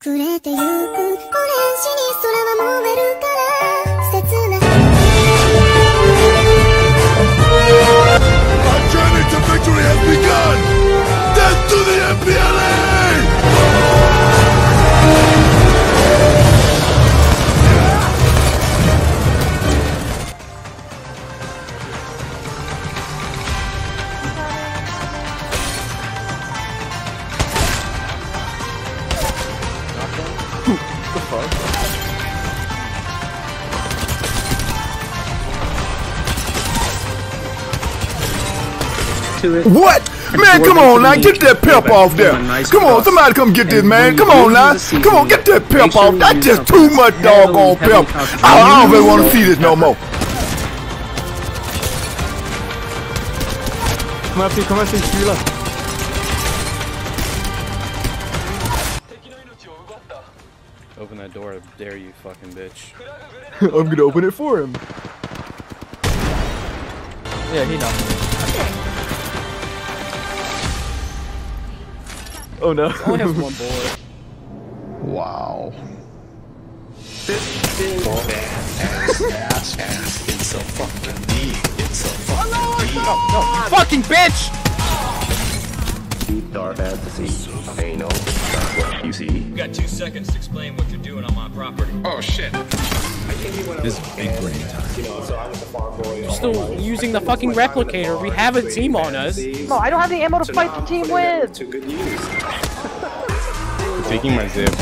くれてゆく What? Man, come on now, get that pep off there. Come on, somebody come get this, man. Come on now. Come on, get that pep off. That's just too much doggone pep. I, I don't really want to see this no more. come Kom här, kom här, kyla. Open that door, I dare you, fucking bitch. I'm gonna open it for him. Yeah, he knocked Oh no. Only has one bullet. Wow. Oh. it's a oh, Fucking bitch! Deep dark fantasy. I know that's what you see. You got two seconds to explain what you're doing on my property. Oh shit. Still using the fucking replicator. We have a team on us. No, I don't have the ammo to fight the team with. Taking my zip.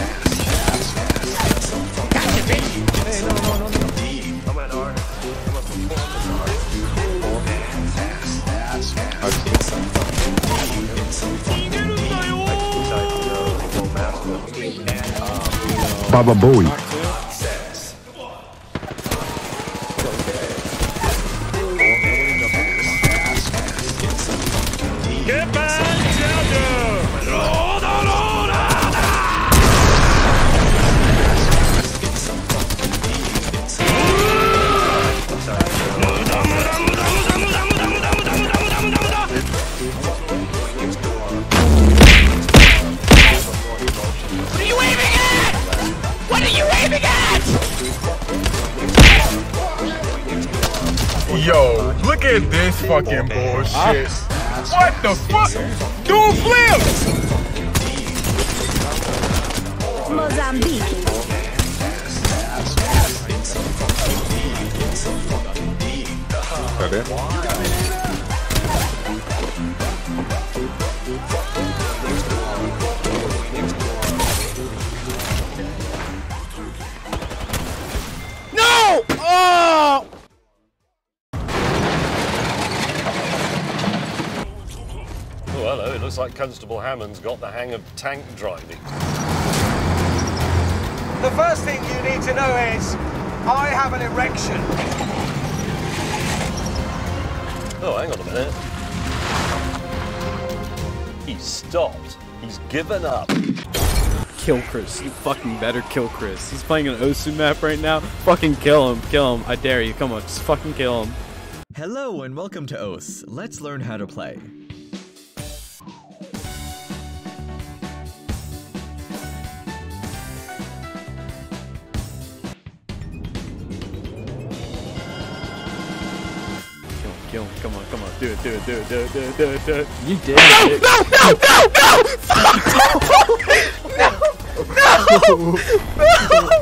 Baba Booey. Yo, look at this fucking bullshit. What the fuck? Do a flip! Mozambique That it? Looks like Constable Hammond's got the hang of tank driving. The first thing you need to know is I have an erection. Oh, hang on a minute. He's stopped. He's given up. Kill Chris. You fucking better kill Chris. He's playing an Osu map right now. Fucking kill him. Kill him. I dare you. Come on. Just fucking kill him. Hello and welcome to Oath. Let's learn how to play. Kill him. Come on. Come on. Do it. Do it. Do it. Do it. Do it. Do it. Do it. You did. it. No! No! No! No! No! No!